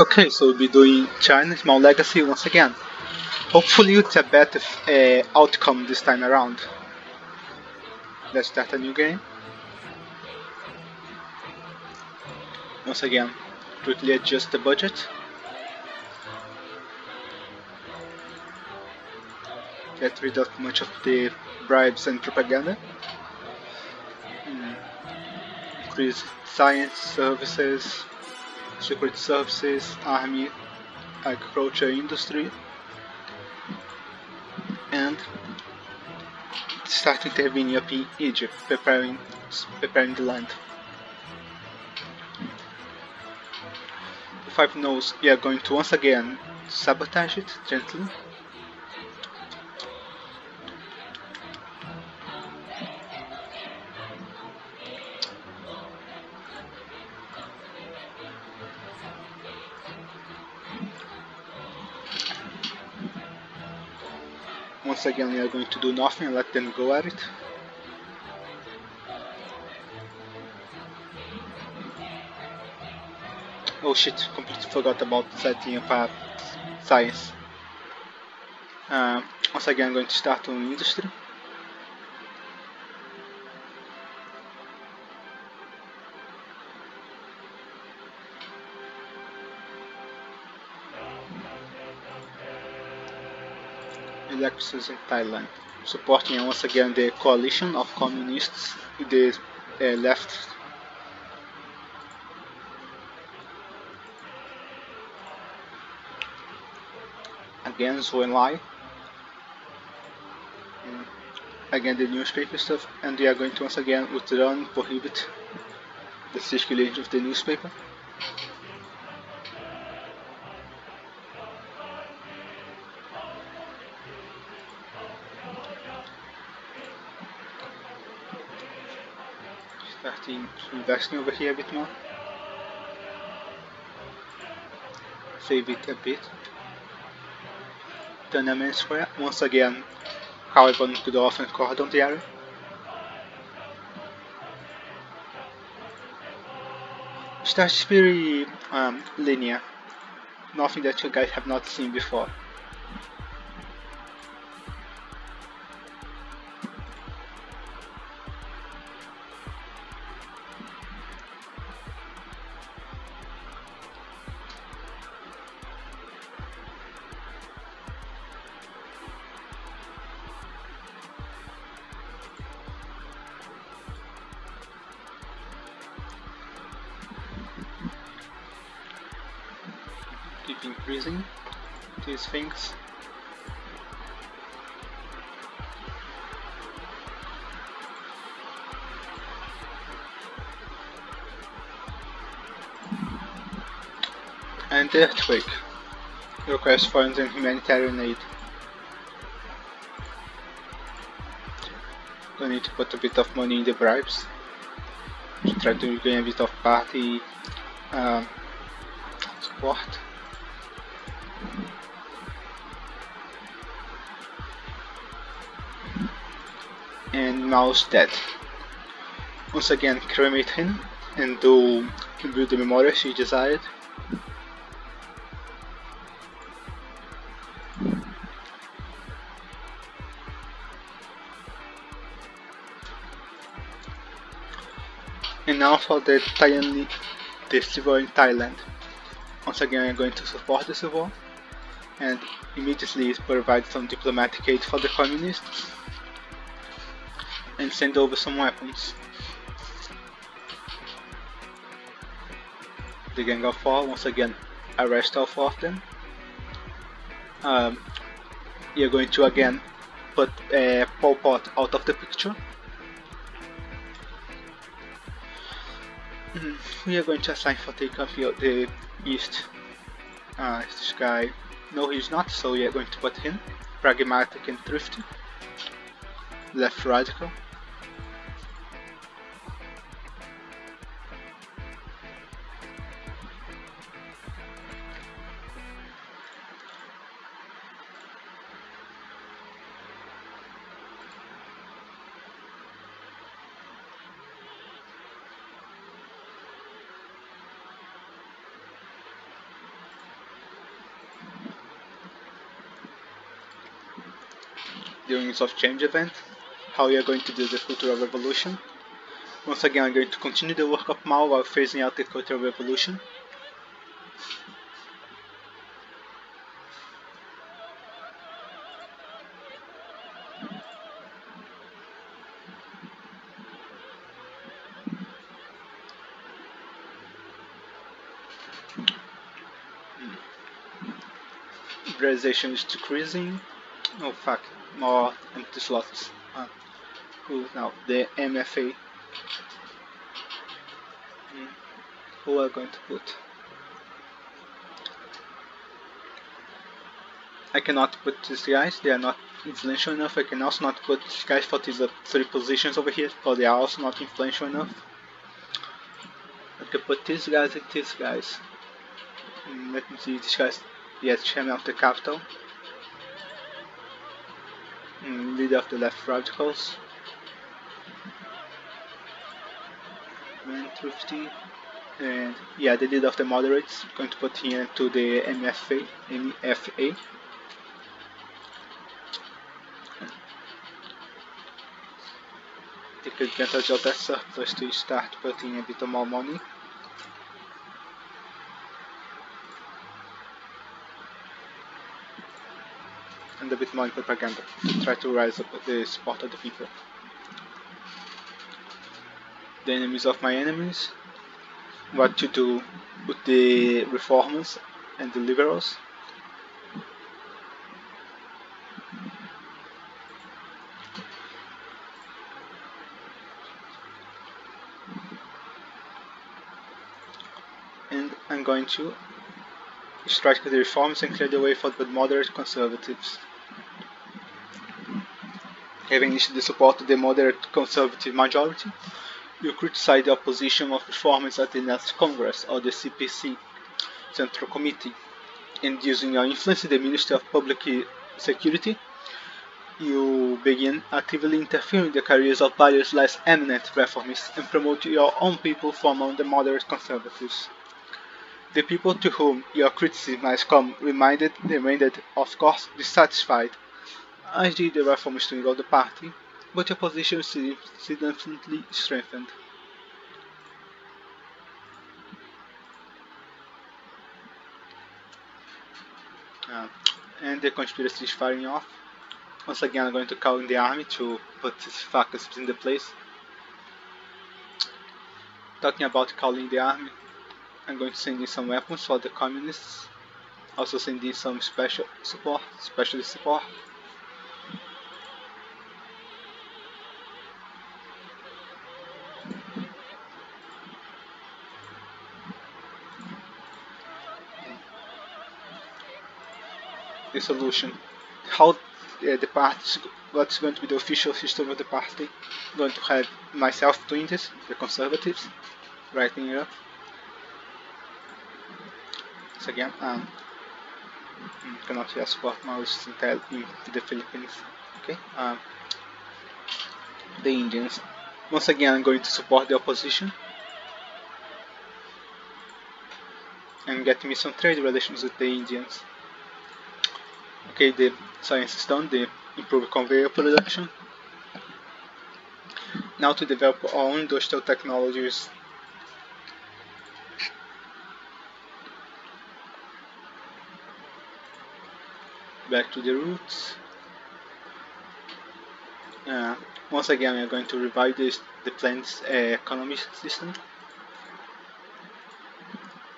Okay, so we'll be doing China Mao's Legacy once again. Hopefully it's a better uh, outcome this time around. Let's start a new game. Once again, quickly adjust the budget. Get rid of much of the bribes and propaganda. Hmm. Increase science services, secret services, army, agriculture industry, and start intervening up in Egypt, preparing preparing the land. The five knows we are going to once again sabotage it gently. Once again we are going to do nothing let them go at it. Oh shit, completely forgot about setting up science. Uh, once again I'm going to start on industry. Elections in Thailand, supporting once again the coalition of communists in the uh, left. Again, Zhou Enlai. Again, the newspaper stuff, and they are going to once again withdraw and prohibit the circulation of the newspaper. Starting investing over here a bit more. Save it a bit. Tiananmen Square, once again, Caliban could often cordon the area. Starts very um, linear, nothing that you guys have not seen before. And earthquake request funds and humanitarian aid. I need to put a bit of money in the bribes to try to gain a bit of party um, support. and it's dead. Once again, cremate him and do build the memorial she desired. For the Thailand, civil in Thailand. Once again, I'm going to support the civil and immediately provide some diplomatic aid for the communists and send over some weapons. The Gang of Four once again arrest all four of them. Um, you're going to again put uh, Pol Pot out of the picture. We are going to assign off the east. Uh, this guy, no he's not, so we are going to put him. Pragmatic and thrifty. Left radical. Of Change event, how we are going to do the Cultural Revolution. Once again, I'm going to continue the work of Mao while phasing out the Cultural Revolution. Realization is decreasing. Oh fuck, more empty slots. Uh, who now? The MFA. Who are going to put? I cannot put these guys, they are not influential enough. I can also not put these guys for these uh, three positions over here because they are also not influential enough. I can put these guys and these guys. Mm, let me see, these guys Yes, chairman of the capital. Leader of the left radicals. Man thrifty. And yeah, the leader of the moderates. Going to put here to the MFA. MFA. Take advantage of that surplus to start putting a bit more money. And a bit more in propaganda to try to rise up the support of the people. The enemies of my enemies, what to do with the reformers and the liberals. And I'm going to strike with the reforms and clear the way for the moderate conservatives having the support of the moderate conservative majority, you criticize the opposition of reformers at the next Congress or the CPC Central Committee, and using your influence in the Ministry of Public Security, you begin actively interfering in the careers of various less eminent reformists and promote your own people from among the moderate conservatives. The people to whom your criticism has come reminded remained, of course, dissatisfied as did the reformist wing of the party, but opposition is significantly strengthened. Uh, and the conspiracy is firing off. Once again, I'm going to call in the army to put these fuckers in the place. Talking about calling the army, I'm going to send in some weapons for the communists. Also sending some special support, specialist support. The solution. How uh, the party, what's going to be the official system of the party? Going to have myself doing this, the conservatives, writing it up. So again, um, cannot support Maoist intel in the Philippines. Okay, um, the Indians. Once again, I'm going to support the opposition and get me some trade relations with the Indians. Okay, the science is done, the improved conveyor production. Now to develop our own industrial technologies. Back to the roots. Uh, once again, we are going to revive this, the plant's uh, economy system.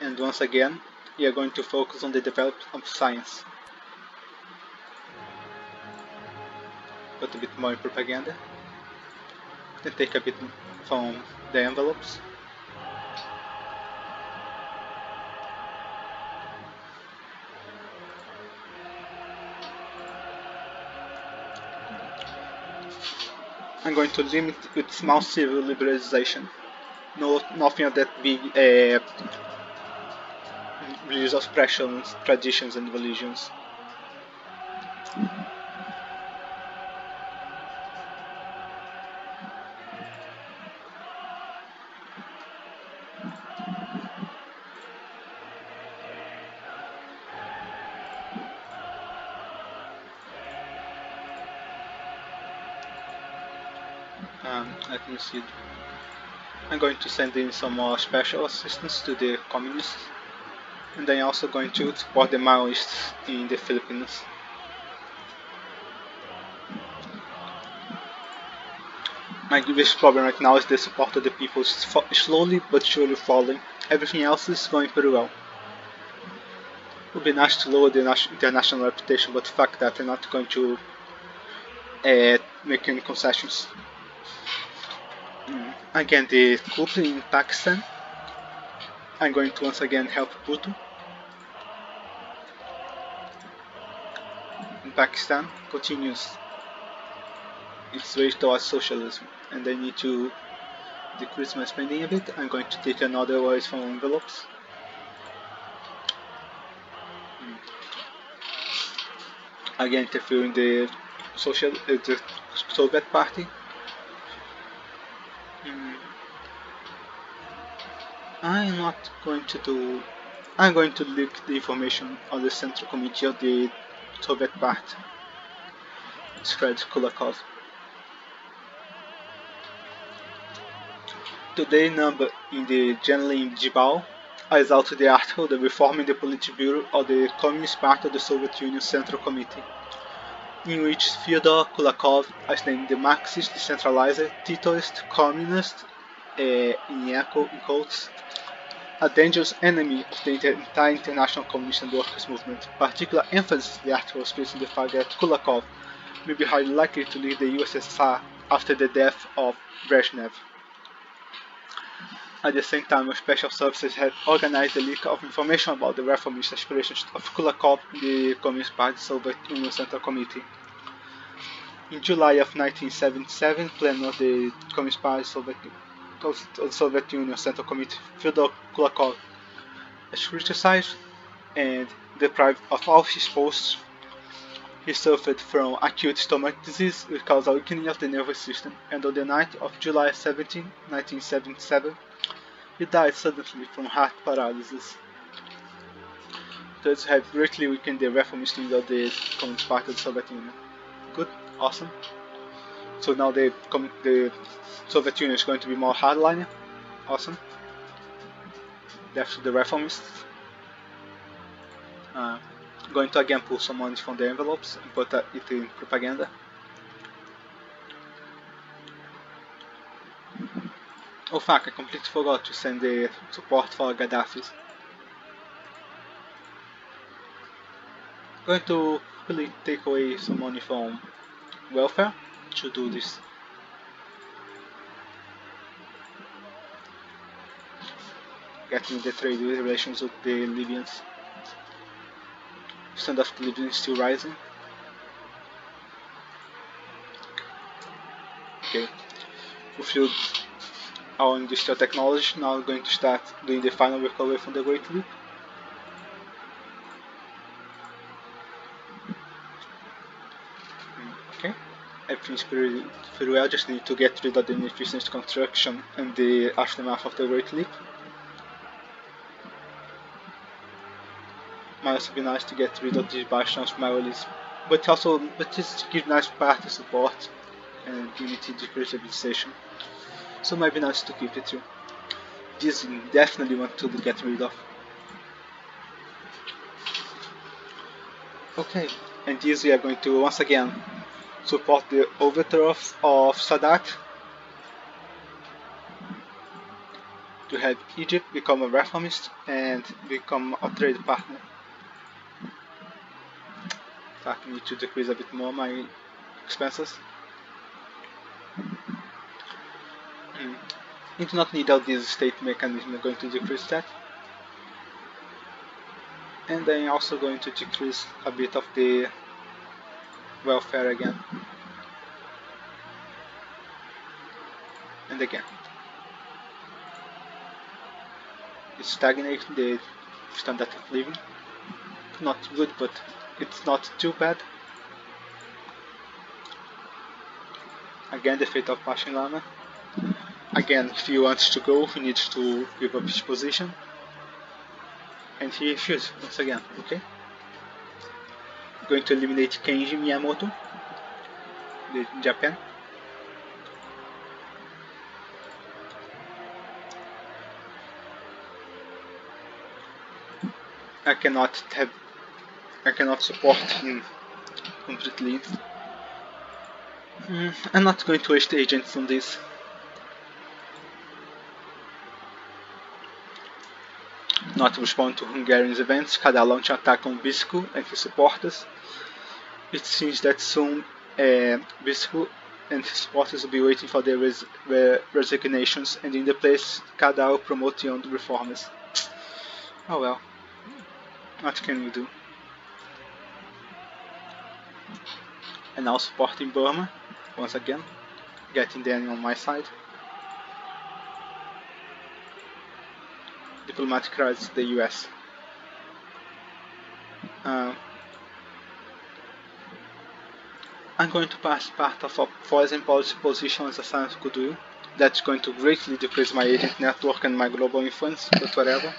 And once again, we are going to focus on the development of science. Put a bit more propaganda. Then take a bit from the envelopes. I'm going to limit with small civil liberalization. No, nothing of that big uh, religious oppressions, traditions and religions. I'm going to send in some more special assistance to the communists and I'm also going to support the Maoists in the Philippines. My biggest problem right now is the support of the people is slowly but surely falling. Everything else is going pretty well. It would be nice to lower the international reputation, but the fact that they're not going to uh, make any concessions. Again, the coup in Pakistan. I'm going to once again help Bhutto. Pakistan continues its way towards socialism and I need to decrease my spending a bit. I'm going to take another voice from envelopes. Again interfering the social uh, the Soviet party. I'm not going to do I'm going to leak the information on the Central Committee of the Soviet Party. It's Fred Kulakov. Today number in the Renmin Ribao is out the article The Reform in the Politburo of the Communist Party of the Soviet Union Central Committee, in which Fyodor Kulakov is named the Marxist decentralizer, Titoist, communist, uh, in quotes, a dangerous enemy of the entire international communist and workers movement. Particular emphasis the article is placed on the fact that Kulakov may be highly likely to leave the USSR after the death of Brezhnev. At the same time, special services had organized the leak of information about the reformist aspirations of Kulakov in the Communist Party Soviet Union Central Committee. In July of 1977, Plenum of the Communist Party Soviet, Soviet Union Central Committee, Fyodor Kulakov was criticized and deprived of all his posts. He suffered from acute stomach disease, which caused a weakening of the nervous system, and on the night of July 17, 1977, he died suddenly from heart paralysis. Thus have greatly weakened the reformist wing of the Communist Party of the Soviet Union. Good, awesome. So now the, the Soviet Union is going to be more hardliner. Awesome. Death to the reformists. Uh, going to again pull some money from the envelopes and put it in propaganda. Oh fuck, I completely forgot to send the support for Gaddafi's. Going to really take away some money from welfare to do this. Getting the trade relations with the Libyans. Stand of the Libyans still rising. Okay. Fulfilled our industrial technology. Now going to start doing the final recovery from the Great Leap. Well, just need to get rid of the inefficient construction and the aftermath of the Great Leap. Might also be nice to get rid of the bastions from but also, but just give nice party support and unity decrease so might be nice to keep it too. This definitely want to get rid of. Okay, and this we are going to once again support the overthrow of Sadat to have Egypt become a reformist and become a trade partner. I need to decrease a bit more my expenses. Mm. You do not need all this state mechanism, I'm going to decrease that. And I'm also going to decrease a bit of the welfare again. And again. It's stagnating the standard of living. Not good, but it's not too bad. Again, the fate of Panchen Lama. Again, if he wants to go, he needs to give up his position. And he refused once again, okay? going to eliminate Kenji Miyamoto de Japan. I cannot have I cannot support him completely. Mm, I'm not going to waste agents on this. Not respond to Hungarian events, cada launch attack on Bisco and his supporters. It seems that soon uh, Biszku and his supporters will be waiting for their res resignations, and in the place, Kádár will promote young reformers. Oh well, what can we do? And now supporting Burma, once again, getting them on my side. Diplomatic crisis the US. Uh, I'm going to pass part of a foreign policy position as a science goodwill. That's going to greatly decrease my agent network and my global influence, but whatever.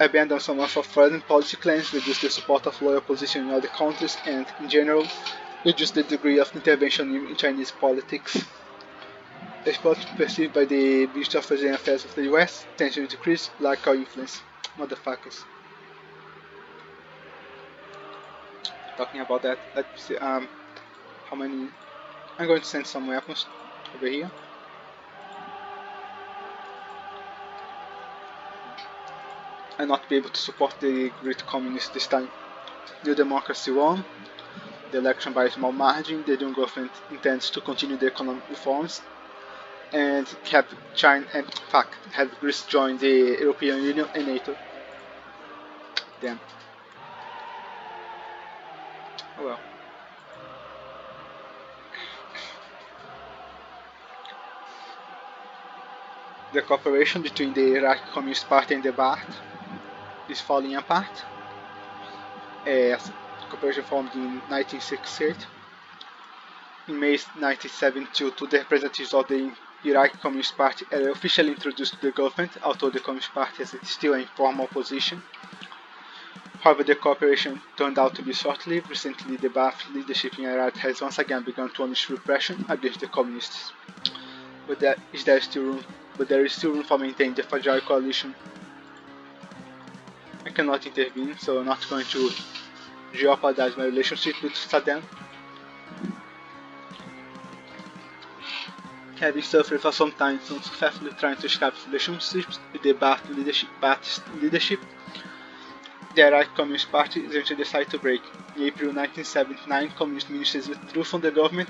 Abandon some of our foreign policy claims, reduce the support of loyal position in other countries, and, in general, reduce the degree of intervention in Chinese politics. As perceived by the Ministry of Foreign Affairs of the US, tension decrease, like our influence. Motherfuckers. Talking about that. Let's see um, how many. I'm going to send some weapons over here. And not be able to support the Great Communists this time. New Democracy won the election by a small margin. The new government intends to continue the economic reforms and have China and fuck have Greece join the European Union and NATO. Damn. Oh well. The cooperation between the Iraqi Communist Party and the Ba'ath is falling apart. As cooperation formed in 1968. In May 1972, two representatives of the Iraqi Communist Party are officially introduced to the government, although the Communist Party is still in formal position. However, the cooperation turned out to be short-lived. Recently, the Ba'ath leadership in Iraq has once again begun to unleash repression against the communists. But there is there still room but there is still room for maintaining the fragile coalition. I cannot intervene, so I'm not going to jeopardize my relationship with Saddam. Having suffered for some time from successfully trying to establish relationships with the Ba'ath leadership, Ba'ath leadership the Iraqi Communist Party eventually decided to break. In April 1979, communist ministers withdrew from the government.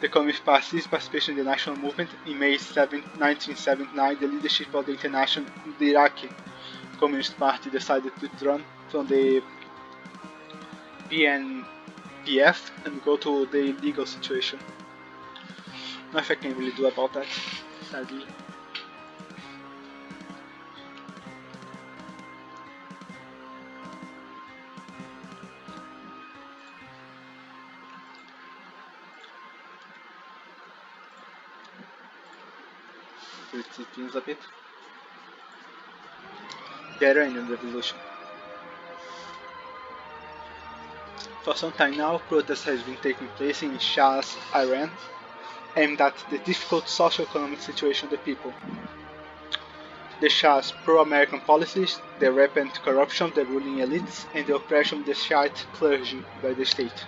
The Communist Party ceased participation in the national movement. In May 7, 1979, the leadership of the international the Iraqi Communist Party decided to withdraw from the BNPF and go to the legal situation. Nothing I can really do about that, sadly. Bit. The Iranian Revolution. For some time now, protests have been taking place in Shah's Iran, aimed at the difficult socio-economic situation of the people. The Shah's pro-American policies, the rampant corruption of the ruling elites, and the oppression of the Shiite clergy by the state.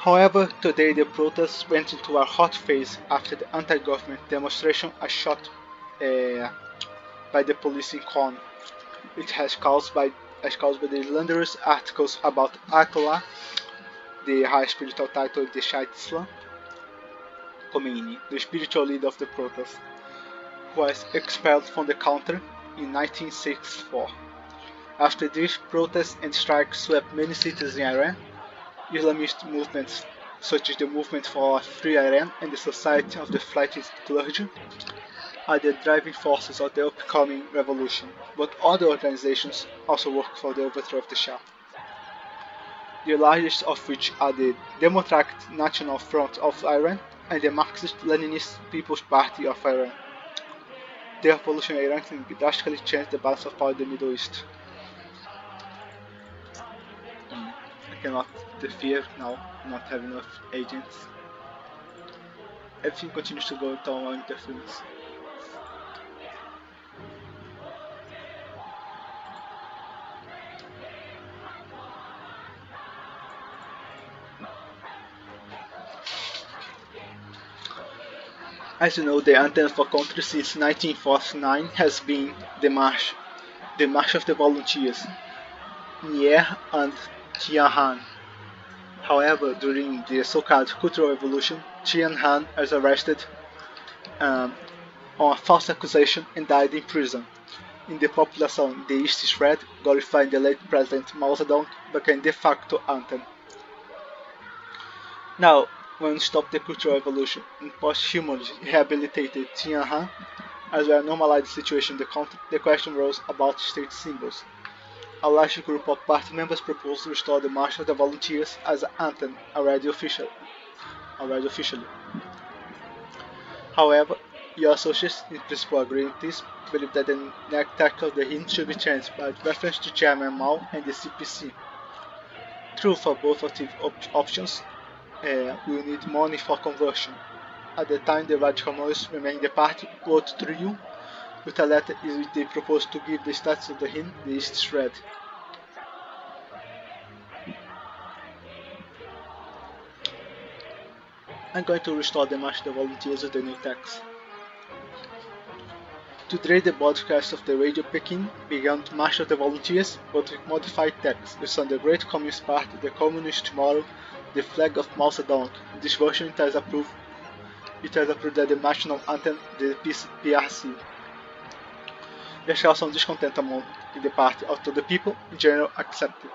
However, today the protests went into a hot phase after the anti-government demonstration was shot uh, by the police in Qom. It has caused by has caused by the slanderous articles about Ayatollah, the high spiritual title of the Shiite Islam, Khomeini, the spiritual leader of the protest, was expelled from the country in 1964. After this, protests and strikes swept many cities in Iran, Islamist movements such as the Movement for Free Iran and the Society of the Flighted Clergy are the driving forces of the upcoming revolution, but other organizations also work for the overthrow of the Shah. The largest of which are the Democratic National Front of Iran and the Marxist-Leninist People's Party of Iran. The revolution in Iran can drastically change the balance of power in the Middle East. cannot defeat now, not have enough agents. Everything continues to go into our interference. As you know, the anthem for country since 1949 has been the march, the march of the volunteers. near and Tian Han. However, during the so-called Cultural Revolution, Tian Han was arrested um, on a false accusation and died in prison. In the popular song The East is Red, glorifying the late President Mao Zedong, became de facto anthem. Now, when stopped the Cultural Revolution and posthumously rehabilitated Tian Han, as well normalized the situation in the country, the question rose about state symbols. A large group of party members proposed to restore the March of the Volunteers as an anthem already official. Already officially. However, your associates in principle agree with this, believe that the neck of the hymn should be changed by reference to Chairman Mao and the CPC. True for both of the op options, uh, we will need money for conversion. At the time, the radical Communists remained the party wrote through you letter which they propose to give the status of the hymn the East is Red. I'm going to restore the March of the Volunteers with the new text. Today the broadcast of the Radio Peking began to March of the Volunteers, but with modified text, based on the Great Communist Party, the Communist Tomorrow, the flag of Mao Zedong. In this version it has approved it has approved that the national anthem, the PRC. There shall some discontent among in the party, although the people in general accept it.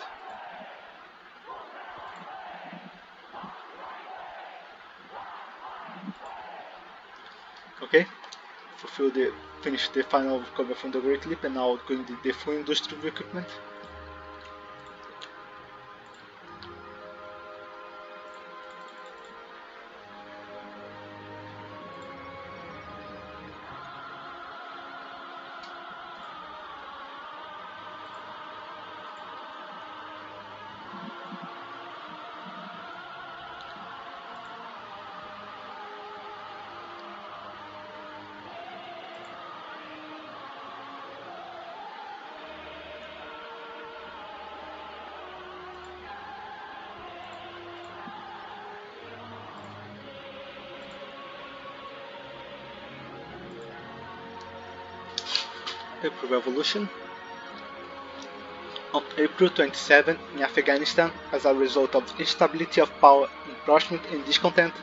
Okay, fulfill the finish the final cover from the Great Leap and now going the, the full industrial equipment. Revolution. On April 27, in Afghanistan, as a result of instability of power, encroachment and discontent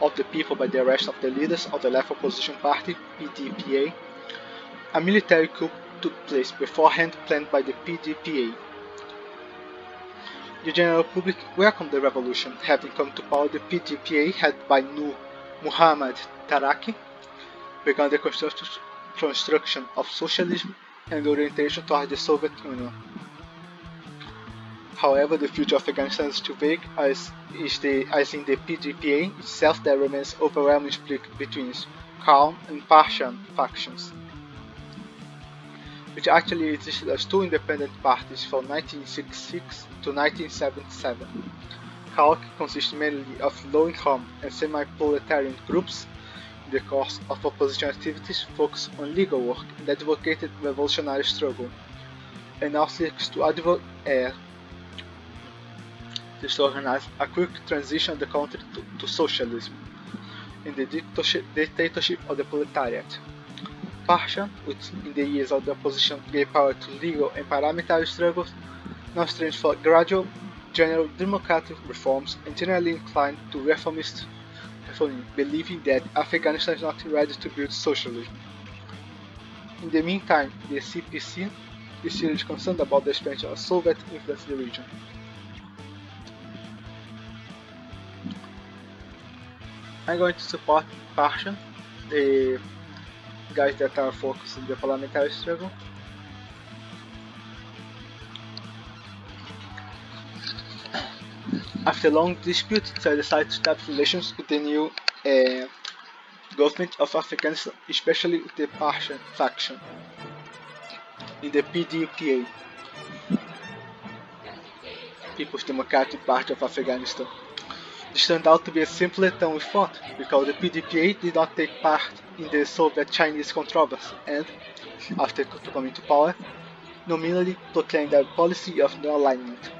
of the people by the arrest of the leaders of the left opposition party, PDPA, a military coup took place beforehand planned by the PDPA. The general public welcomed the revolution, having come to power the PDPA headed by Nur Muhammad Taraki began the construction construction of socialism and orientation toward the Soviet Union. However, the future of Afghanistan is too vague, as, is the, as in the PDPA itself there remains overwhelming split between Khalq and Parcham factions, which actually existed as two independent parties from 1966 to 1977. Khalq consists mainly of low-income and semi-proletarian groups the course of opposition activities focused on legal work and advocated revolutionary struggle, and now seeks to advocate uh, to organize a quick transition of the country to, to socialism in the dictatorship, dictatorship of the proletariat. Parcham, which in the years of the opposition gave power to legal and paramilitary struggles, now stands for gradual, general democratic reforms and generally inclined to reformist believing that Afghanistan is not ready to build socialism. In the meantime, the CPC is still concerned about the expansion of Soviet influence in the region. I'm going to support Parshan, the guys that are focused on the parliamentary struggle. After long dispute, they decided to start relations with the new uh, government of Afghanistan, especially with the Pashtun faction in the PDPA, People's Democratic Party of Afghanistan. This turned out to be simpler than we thought, because the PDPA did not take part in the Soviet-Chinese controversy and, after coming to power, nominally proclaimed a policy of no alignment.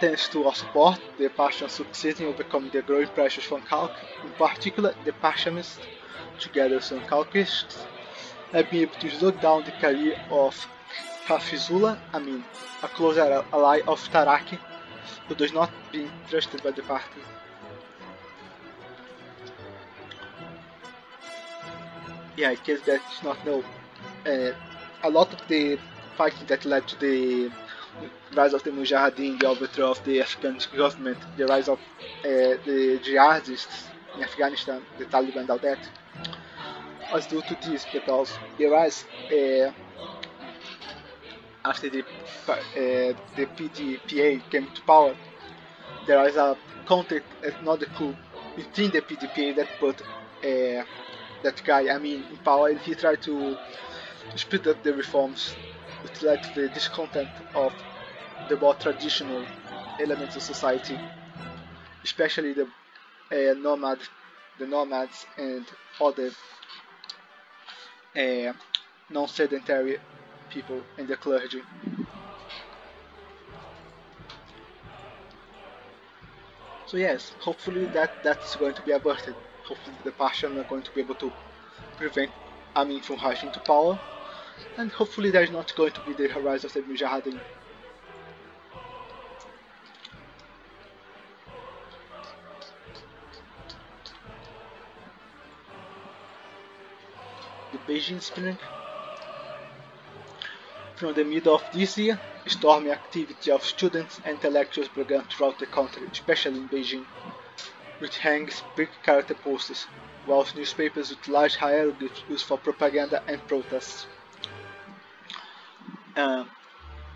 Thanks to support, the Persians succeeded in overcoming the growing pressures from Khalq. In particular, the Persians, together with some Khalqists, have been able to slow down the career of Hafizullah Amin, a close ally of Taraki, who does not being trusted by the party. Yeah, in case that you not know, uh, a lot of the fighting that led to the rise of the Mujahideen, the overthrow of the Afghan government, the rise of uh, the jihadists in Afghanistan, the Taliban, all that, was due to this because the rise uh, after the uh, the PDPA came to power, there was a conflict, another coup within the PDPA that put uh, that guy, Amin, in power, and he tried to speed up the reforms, which led to the discontent of the more traditional elements of society, especially the uh, nomad, the nomads and other uh, non-sedentary people in the clergy. So yes, hopefully that that's going to be averted. Hopefully the Parcham are going to be able to prevent Amin from rising to power, and hopefully there's not going to be the rise of the Mujahideen. The Beijing Spring from the middle of this year, stormy activity of students and intellectuals began throughout the country, especially in Beijing, which hangs big character posters, whilst newspapers with large hieroglyphs used for propaganda and protests. Uh,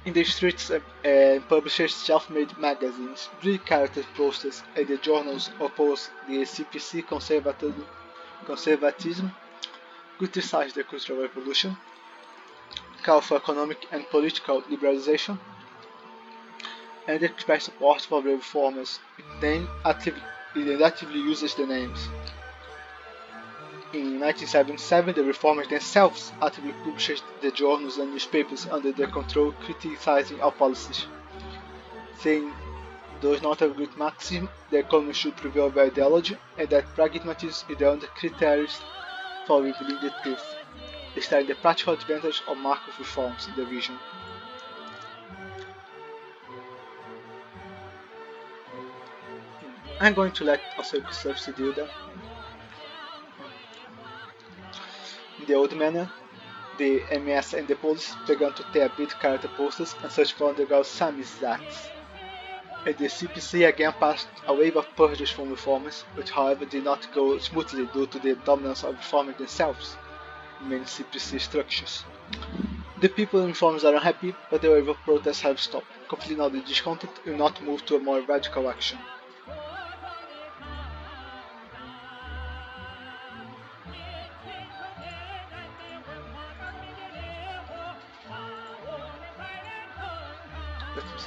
in the streets, uh, uh, publishers self-made magazines, big character posters, and the journals oppose the CPC conservatism, criticized the Cultural Revolution, call for economic and political liberalization and express support for the reformers. It then active, it actively uses the names. In 1977, the reformers themselves actively published the journals and newspapers under their control, criticizing our policies, saying those not have good maxim, the economy should prevail by ideology, and that pragmatism is the only criteria for revealing the truth study the practical advantage of Markov reforms in the region. I'm going to let Osaka Surface do that. The old manner, the MS and the police began to tear big character posters and search for underground samizdats. And the CPC again passed a wave of purges from reformers, which however did not go smoothly due to the dominance of reformers themselves main CPC structures. The people in farms are unhappy, but the wave of protests have stopped. Completely now the discontent will not move to a more radical action.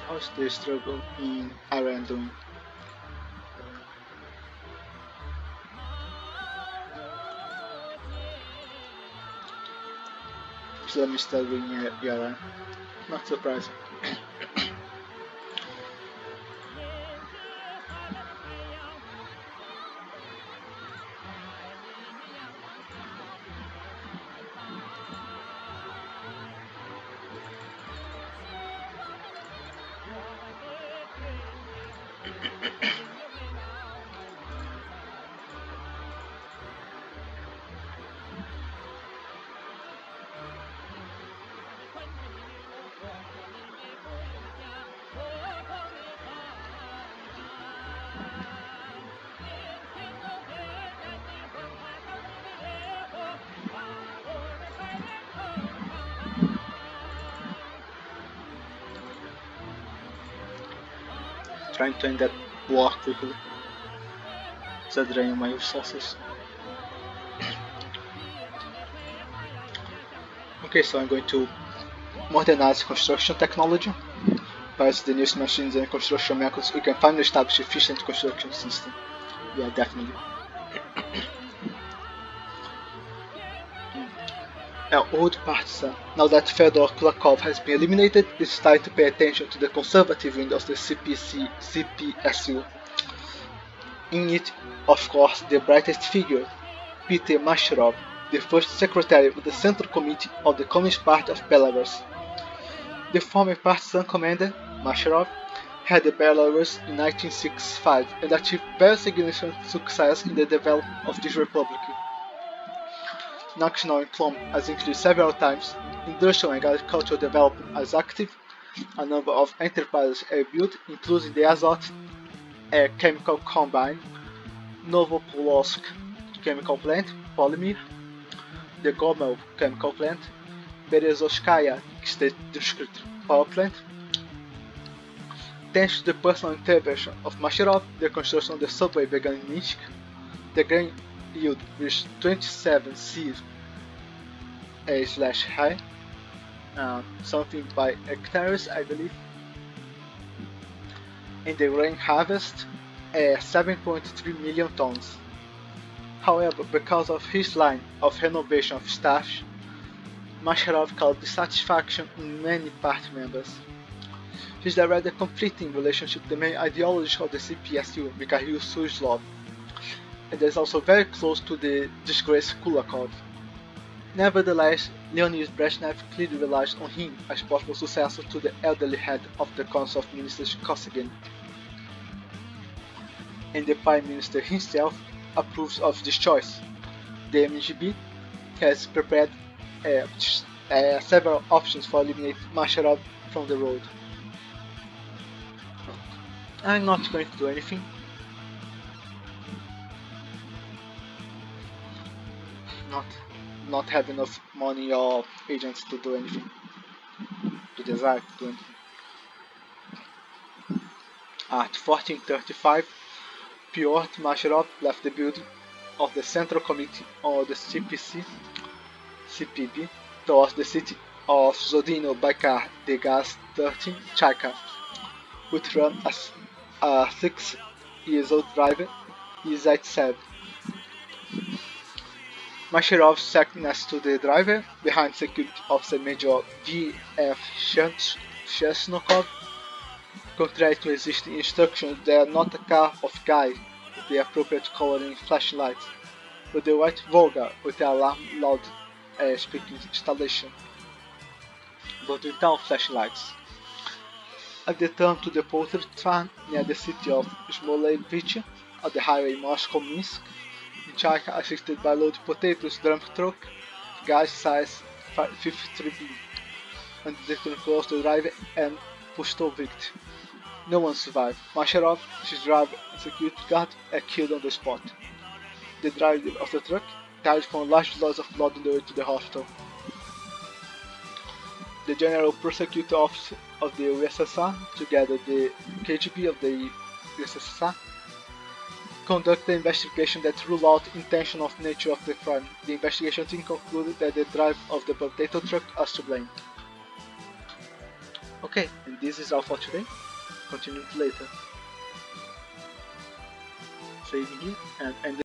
How's the struggle in Iran doing? Islam still being Iran. Not surprising. Trying to end that war quickly. So draining my resources. okay, so I'm going to modernize construction technology. By the newest machines and construction methods, we can finally establish efficient construction system. Yeah, definitely. An old partisan. Now that Fedor Kulakov has been eliminated, it's time to pay attention to the conservative wing of the CPC CPSU. In it, of course, the brightest figure, Peter Masharov, the first secretary of the Central Committee of the Communist Party of Belarus. The former partisan commander, Masharov, had the Belarus in 1965 and achieved very significant success in the development of this republic. National employment has increased several times, industrial and agricultural development as active, a number of enterprises are built, including the Azot Air Chemical Combine, Novopolotsk Chemical Plant, Polymer, the Gomel Chemical Plant, Berezovskaya State District Power Plant. Thanks to the personal intervention of Masharov, the construction of the subway began in Minsk. The grain yield reached 27 C a slash high, uh, something by hectares, I believe. In the grain harvest, uh, 7.3 million tons. However, because of his line of renovation of staff, Masharov caused dissatisfaction in many party members. He's directly conflicting relationship the main ideology of the CPSU, Mikhail Suslov, and is also very close to the disgraced Kulakov. Nevertheless, Leonid Brezhnev clearly relies on him as possible successor to the elderly head of the Council of Ministers Kosygin. And the Prime Minister himself approves of this choice. The MGB has prepared uh, uh, several options for eliminating Masharov from the road. I'm not going to do anything. Not not have enough money or agents to do anything. To desire to do anything. At 1435, Pyotr Masharov left the building of the Central Committee of the CPC CPB towards the city of Zhodino Baikar the GAZ 13 Chaika, which ran as a 6 years old driver is at 7. Masharov sat next to the driver, behind Security Officer Major V.F. Chesnokov. Contrary to existing instructions, they are not a car of guy with the appropriate coloring flashlights, but the white Volga with the alarm loud uh, speaking installation, but without flashlights. At the turn to the poultry farm near the city of Smolevich, at the highway Moscow-Minsk, Chaika assisted by loaded potatoes dump truck, guys size 53B, and they closed the driver and it. No one survived. Masharov, his driver, and security guard are killed on the spot. The driver of the truck died from large loss of blood on the way to the hospital. The General Prosecutor Office of the USSR, together the KGB of the USSR, conduct the investigation that ruled out intentional nature of the crime. The investigation team concluded that the driver of the potato truck was to blame. Okay, and this is all for today. Continue later. Saving here and end